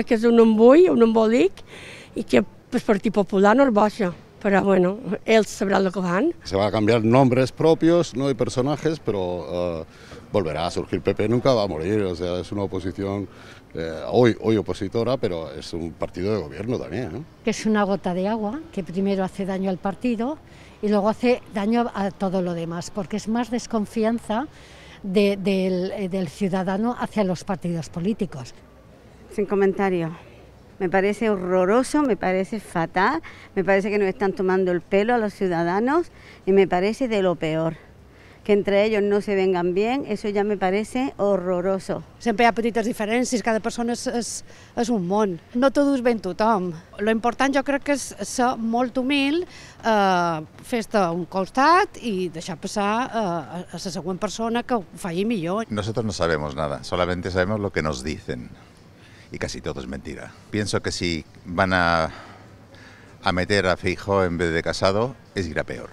que és un embull, un embolic, i que el Partit Popular no el baixa. Pero bueno, ells sabran lo que van. Se van a cambiar nombres propios ¿no? y personajes, pero uh, volverá a surgir. PP nunca va a morir, o sea, es una oposición eh, hoy, hoy opositora, pero es un partido de gobierno también. ¿no? Que es una gota de agua que primero hace daño al partido y luego hace daño a todo lo demás, porque es más desconfianza de, del, del ciudadano hacia los partidos políticos. Sin comentario. Me parece horroroso, me parece fatal, me parece que nos están tomando el pelo a los ciudadanos y me parece de lo peor. Que entre ellos no se vengan bien, eso ja me parece horroroso. Sempre hi ha petites diferències, cada persona és, és, és un món. No t'ho dus ben tothom. Lo important jo crec que és ser molt humil, eh, fes-te un costat i deixar passar eh, a la següent persona que ho faci millor. Nosotros no sabemos nada, solamente sabemos lo que nos dicen. Y casi todo es mentira. Pienso que si van a, a meter a Feijó en vez de Casado, es ir a peor.